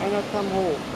あなたも。